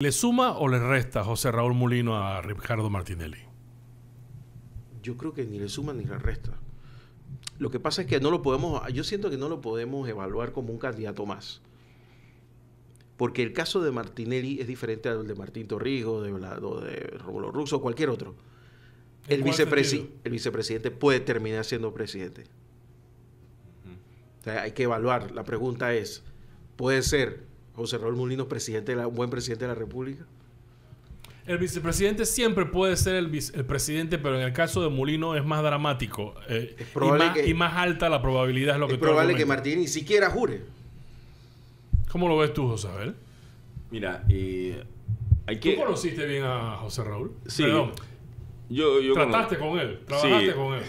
¿Le suma o le resta José Raúl Mulino a Ricardo Martinelli? Yo creo que ni le suma ni le resta. Lo que pasa es que no lo podemos, yo siento que no lo podemos evaluar como un candidato más. Porque el caso de Martinelli es diferente al de Martín Torrijos, de, o de Rómulo Russo o cualquier otro. El, vicepresi el vicepresidente puede terminar siendo presidente. O sea, hay que evaluar. La pregunta es, ¿puede ser José Raúl Mulino presidente un buen presidente de la República? El vicepresidente siempre puede ser el, presidente, pero en el caso de Mulino es más dramático. Eh, y, más, alta la probabilidad es lo que Es probable que Martín ni siquiera jure. ¿Cómo lo ves tú, José Abel? Mira, eh, hay que... ¿Tú conociste bien a José Raúl? Sí. Yo, Trataste con él, trabajaste con él.